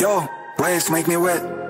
Yo, waves make me wet.